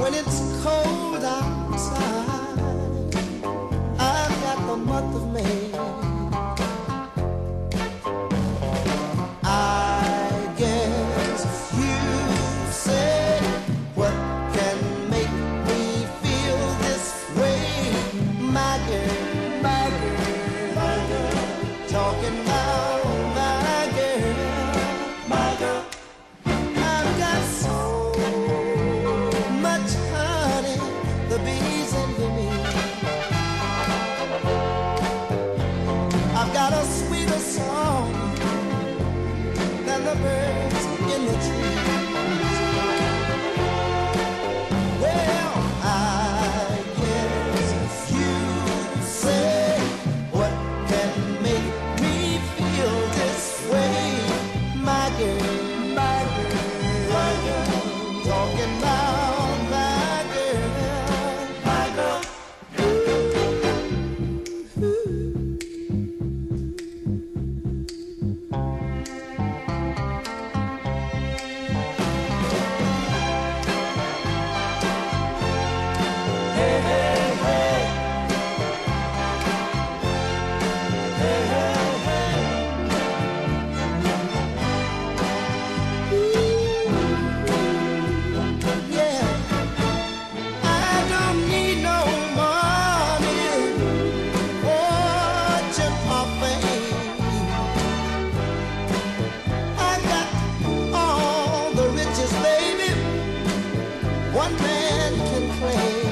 When it's cold outside, I've got the month of May. I guess you said what can make me feel this way, my girl. in the. Well, I guess you say what can make me feel this way, my girl. one man can play.